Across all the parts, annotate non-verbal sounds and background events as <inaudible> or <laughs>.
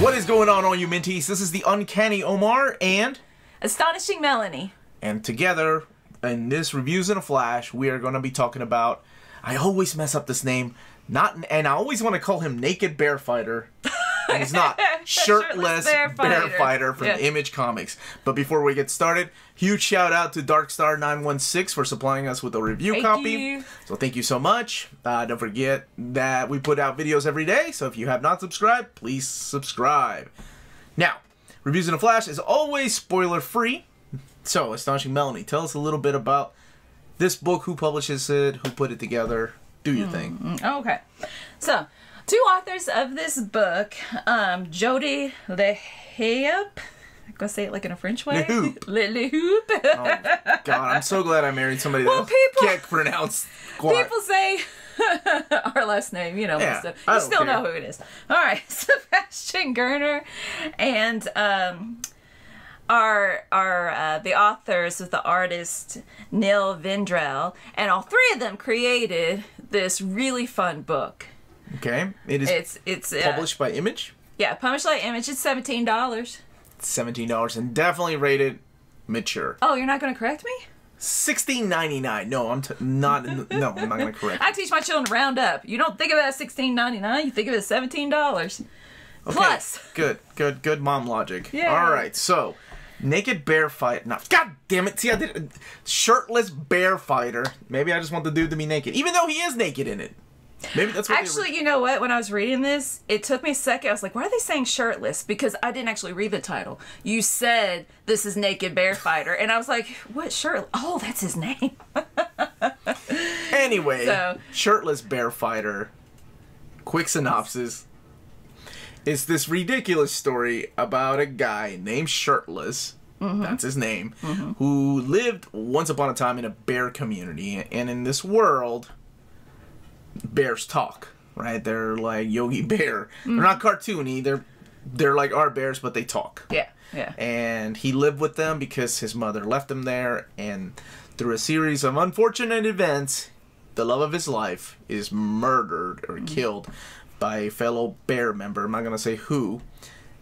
What is going on, all you Minties? This is the Uncanny Omar, and Astonishing Melanie. and together in this reviews in a flash, we are going to be talking about. I always mess up this name, not and I always want to call him Naked Bear Fighter. <laughs> And he's not <laughs> shirtless, Shirtless Bear bear, Fighter. fighter from Yeah. Image Comics. But before we get started, huge shout out to Darkstar916 for supplying us with a review Thank copy. you. So thank you so much. Uh, don't forget that we put out videos every day. So if you have not subscribed, please subscribe. Now, reviews in a flash is always spoiler free. So, astonishing Melanie, tell us a little bit about this book, who publishes it, who put it together. Do your thing. Okay. So, two authors of this book, um, Jody LeHeup. I'm going to say it like in a French way. Lehoop. Le, <laughs> Lehoop. Oh, God, I'm so glad I married somebody Well, that people- can't pronounce. Quite. People say <laughs> our last name, you know, Yeah, so I you still know who it is. All right, <laughs> Sebastian Girner and um, are are uh, the authors with the artist Nil Vendrell, and all three of them created this really fun book. Okay, it is It's it's uh, published by Image. Yeah, published by Image. It's seventeen dollars. Seventeen dollars and definitely rated mature. Oh, you're not going to correct me? Sixteen ninety nine. No, I'm t- not. No, I'm not gonna <laughs> correct. I teach my children to round up. You don't think of it as sixteen ninety nine. You think of it as seventeen dollars. Okay, Plus. Good, good, good mom logic. Yeah. All right, so naked bear fight. No, God damn it! See, I did shirtless bear fighter. Maybe I just want the dude to be naked, even though he is naked in it. Maybe that's what they were- Actually, you know what? When I was reading this, it took me a second. I was like, why are they saying shirtless? Because I didn't actually read the title. You said this is Naked Bear Fighter. And I was like, what shirt? Oh, that's his name. <laughs> Anyway, So- shirtless bear fighter. Quick synopsis. It's this ridiculous story about a guy named Shirtless. Mm-hmm. That's his name. Who lived once upon a time in a bear community, and in this world, bears talk. Right? They're like Yogi <laughs> Bear. Mm-hmm. They're not cartoony. They're they're like our bears, but they talk Yeah, yeah. and he lived with them because his mother left him there and through a series of unfortunate events the love of his life is murdered or killed by a fellow bear member i'm not going to say who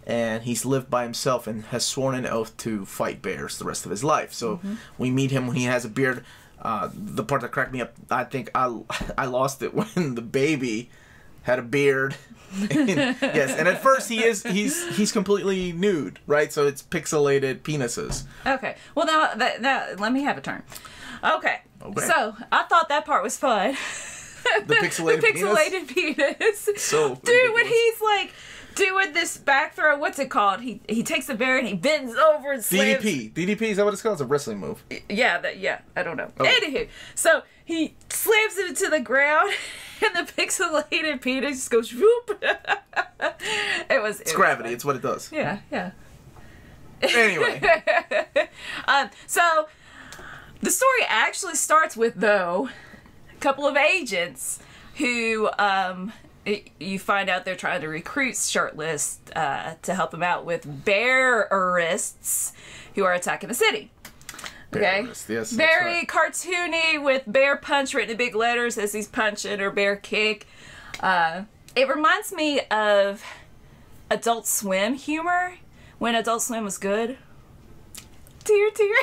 and he's lived by himself and has sworn an oath to fight bears the rest of his life so we meet him when he has a beard uh, the part that cracked me up i think i, I lost it <laughs> when the baby had a beard and- <laughs> yes, and at first he is he's he's completely nude, right? So it's pixelated penises. Okay. Well, now, that, now let me have a turn. Okay. Okay. So I thought that part was fun. The pixelated, <laughs> the pixelated penis. So Dude, when he's like doing this back throw, what's it called? He he takes the bear and he bends over and slams. DDP. DDP is that what it's called? It's a wrestling move. Yeah, that yeah, I don't know. Oh. Anywho, so he slams it into the ground, <laughs> and the pixelated penis just goes whoop. <laughs> it was It's gravity. It's what it does. Yeah, yeah. Anyway, <laughs> Um, so the story actually starts with though a couple of agents who um, you find out they're trying to recruit shirtless uh, to help them out with bearists who are attacking the city. Okay. Bearist, yes, Very right. cartoony with bear punch written in big letters as he's punching or bear kick. Uh, it reminds me of Adult Swim humor when Adult Swim was good. Tear, tear.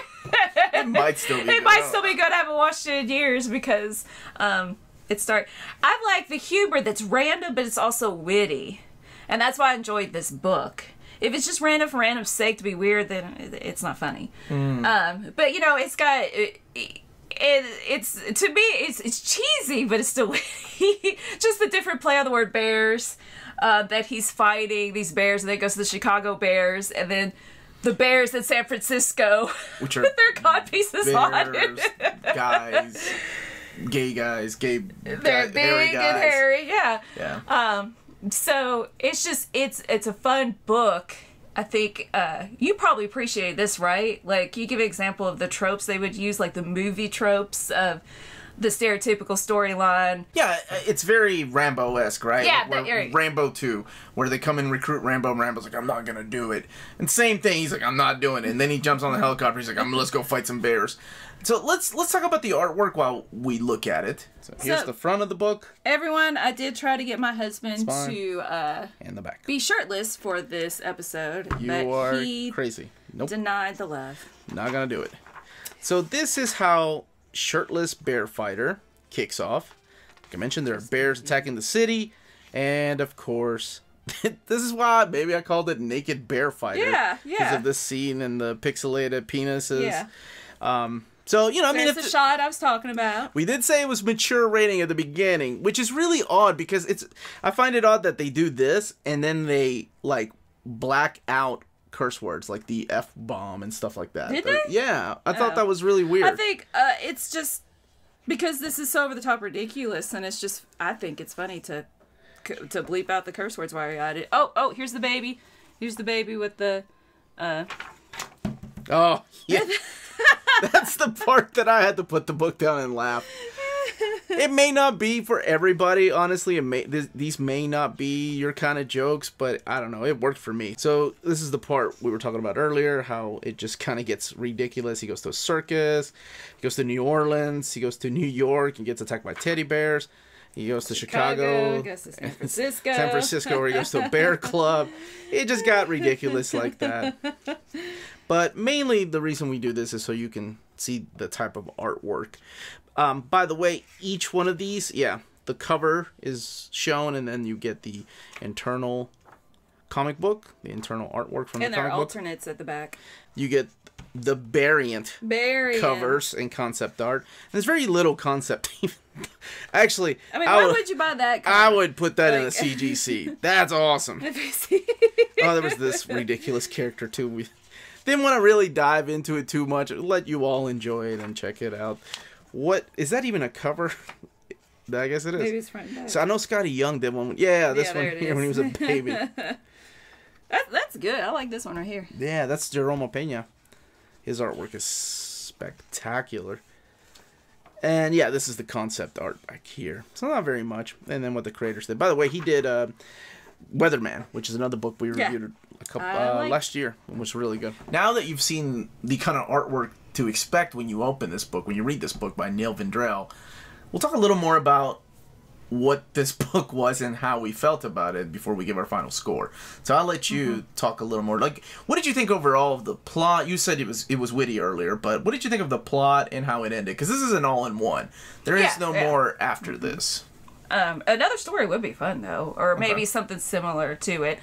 it might still be. <laughs> it good. might still be good. I haven't watched it in years because um, it start. I like the humor that's random, but it's also witty, and that's why I enjoyed this book. If it's just random for random's sake to be weird, then it's not funny. Um, but you know, it's got. It, it, it's to me, it's it's cheesy, but it's still <laughs> witty. just the different play on the word bears. Uh, that he's fighting these bears, and then it goes to the Chicago Bears, and then the Bears in San Francisco, Which <laughs> are their codpieces on Bears, it. guys, <laughs> gay guys, gay. They're guy- big hairy and hairy, yeah. Yeah. Um, so it's just it's it's a fun book. I think uh, you probably appreciate this, right? Like you give an example of the tropes they would use, like the movie tropes of the stereotypical storyline. Yeah, it's very Rambo esque, right? Yeah, Like, where- but Rambo 2, where they come and recruit Rambo, and Rambo's like, I'm not gonna do it. And same thing, he's like, I'm not doing it. And then he jumps on the helicopter, he's like, I'm let's go fight some bears. So let's let's talk about the artwork while we look at it. So here's So- the front of the book Everyone, I did try to get my husband to uh, and the back. be shirtless for this episode, You but are he crazy. Nope, denied the love. not gonna do it. So this is how shirtless bear fighter kicks off. Like I mentioned, there are bears attacking the city, and of course, <laughs> this is why maybe I called it Naked Bear Fighter. Yeah, Because of this scene and the pixelated penises. Yeah, Um, So you know, I mean, there's if the shot I was talking about. we did say it was mature rating at the beginning, which is really odd because it's. I find it odd that they do this and then they like black out curse words like the f bomb and stuff like that. Did Or- they? Yeah, I thought Oh. that was really weird. I think uh, it's just because this is so over the top ridiculous, and it's just I think it's funny to to bleep out the curse words while you're at it. Oh, oh, here's the baby. Here's the baby with the. Uh, Oh, yeah. <laughs> That's the part that I had to put the book down and laugh. <laughs> It may not be for everybody, honestly. It may this, these may not be your kind of jokes, but I don't know. It worked for me. So this is the part we were talking about earlier, how it just kind of gets ridiculous. He goes to a circus, he goes to New Orleans, he goes to New York and gets attacked by teddy bears. He goes to Chicago, Chicago, goes to San <laughs> Francisco. San Francisco, where he goes to a bear <laughs> club. It just got ridiculous like that. But mainly the reason we do this is so you can see the type of artwork. Um, by the way, each one of these, yeah, the cover is shown, and then you get the internal comic book, the internal artwork from and the there are alternates at the back. You get the variant covers and concept art. And There's very little concept. <laughs> Actually, I mean, I why would, would you buy that? I would put that in a CGC. <laughs> That's awesome. oh, there was this ridiculous character too. We <laughs> didn't want to really dive into it too much. Let you all enjoy it and check it out. What is that even a cover? <laughs> I guess it is. Maybe it's front back. So I know Skottie Young did one. Yeah, this Yeah, one here when he was a <laughs> baby. That, that's good. I like this one right here. yeah, that's Jerome Pena. His artwork is spectacular. And yeah, this is the concept art back here. So not very much. And then what the creators did. By the way, he did uh, Weatherman, which is another book we Yeah. reviewed a couple uh, like- last year. It was really good. Now that you've seen the kind of artwork to expect when you open this book, when you read this book by Nil Vendrell, we'll talk a little more about what this <laughs> book was and how we felt about it before we give our final score. So I'll let you Mm-hmm. talk a little more. Like, what did you think overall of the plot? You said it was it was witty earlier, but what did you think of the plot and how it ended? Because this is an all in one. There is Yeah, no yeah. more after this. Um, another story would be fun though, or maybe something similar to it.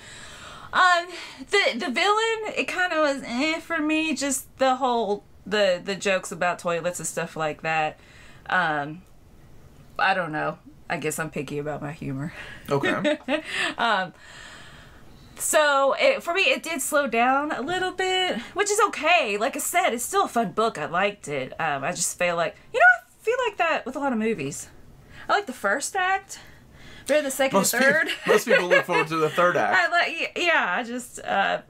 Um, the the villain, it kind of was eh for me. Just the whole the the jokes about toilets and stuff like that. Um, I don't know. I guess I'm picky about my humor. Okay. <laughs> um, So it, for me, it did slow down a little bit, which is okay. Like I said, it's still a fun book. I liked it. Um, I just feel like you know, I feel like that with a lot of movies. I like the first act, but the second most, and third. People, most people look forward to the third <laughs> act. I like, yeah, I just, uh,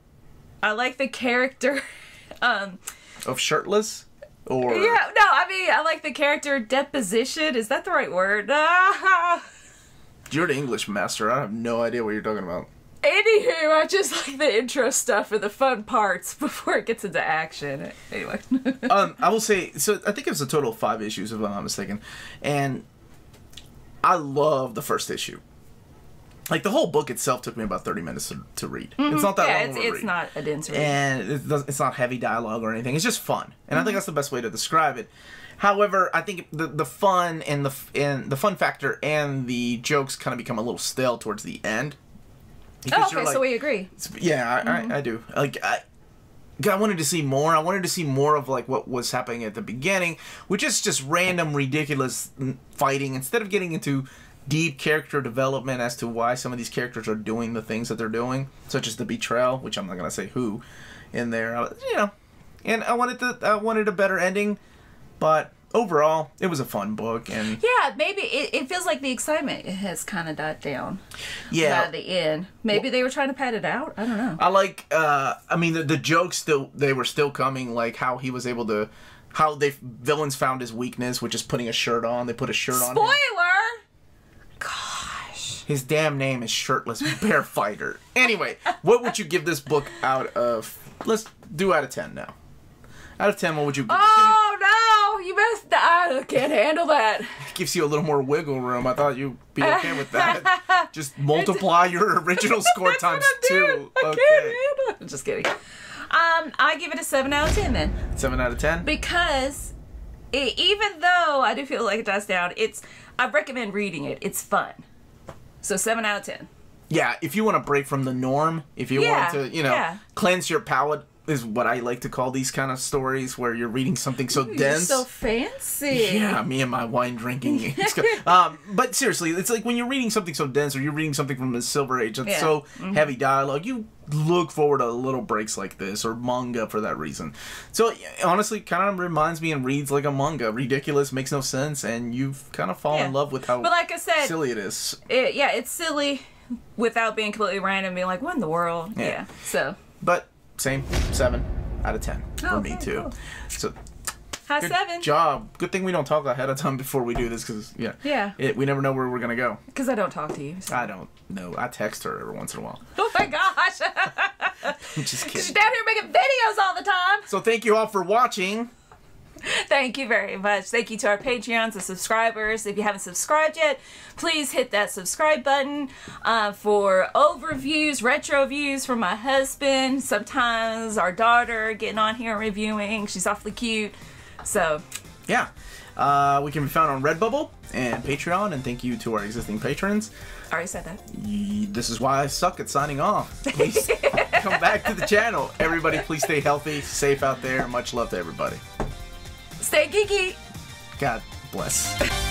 I like the character. <laughs> um, Of shirtless? Or yeah, no, I mean, I like the character deposition. Is that the right word? <laughs> You're the English master. I have no idea what you're talking about. Anywho, I just like the intro stuff and the fun parts <laughs> before it gets into action. Anyway. <laughs> um, I will say so. I think it was a total of five issues, if I'm not mistaken, and I love the first issue. Like the whole book itself took me about 30 minutes to, to read. It's not that yeah, long it's, it's not a dense read. and it does, it's not heavy dialogue or anything. It's just fun, and I Mm-hmm. think that's the best way to describe it. However, I think the the fun and the and the fun factor and the jokes kind of become a little stale towards the end. Oh, okay, like- so we agree. Yeah, I, Mm-hmm. I, I do. Like I, I wanted to see more. I wanted to see more of like what was happening at the beginning, which is just random, ridiculous fighting. Instead of getting into deep character development as to why some of these characters are doing the things that they're doing, such as the betrayal, which I'm not gonna say who, in there. uh, You know, and I wanted to. I wanted a better ending, but overall, it was a fun book, and Yeah, maybe it, it feels like the excitement has kind of died down yeah, by the end. Maybe they were trying to pad it out. I don't know. I like. uh I mean, the, the jokes still they were still coming. Like how he was able to how they villains found his weakness, which is putting a shirt on. They put a shirt on. him. Spoiler. His damn name is Shirtless Bear Fighter. Anyway, what would you give this book out of? Let's do out of ten now. Out of ten, what would you? give Oh no! You missed. I can't handle that. gives you a little more wiggle room. I thought you'd be okay with <laughs> that. Just multiply your original score times two. I can't Okay. handle it. Just kidding. Um, I give it a seven out of ten then. Seven out of ten. because it, even though I do feel like it dies down, it's I recommend reading it. It's fun. So seven out of ten. Yeah, if you want to break from the norm, if you Yeah, want to, you know, yeah. cleanse your palate, is what I like to call these kind of stories where you're reading something so dense. so fancy. yeah, me and my wine drinking. <laughs> Um, but seriously, it's like when you're reading something so dense, or you're reading something from the Silver Age that's Yeah. so heavy dialogue, you look forward to little breaks like this, or manga for that reason. So honestly, kind of reminds me and reads like a manga. Ridiculous, makes no sense, and you've kind of fallen Yeah. in love with how But like I said, silly it is. it, yeah, it's silly without being completely random. Being like, what in the world? Yeah. Yeah. So But same, seven out of ten for Oh, me too. cool. So high good seven. job. Good thing we don't talk ahead of time before we do this, because yeah, Yeah. it, we never know where we're gonna go. Because I don't talk to you. so- I don't know. I text her every once in a while. <laughs> Oh my gosh. I'm <laughs> just She's down here making videos all the time. So thank you all for watching. <laughs> Thank you very much. Thank you to our Patreons and subscribers. If you haven't subscribed yet, please hit that subscribe button uh, for overviews, retro views from my husband. Sometimes our daughter getting on here and reviewing. She's awfully cute. So, Yeah. Uh, we can be found on Redbubble and Patreon, and thank you to our existing patrons. I already said that. This is why I suck at signing off. Please <laughs> come back to the channel. Everybody, please stay healthy, safe out there. Much love to everybody. Stay geeky. God bless.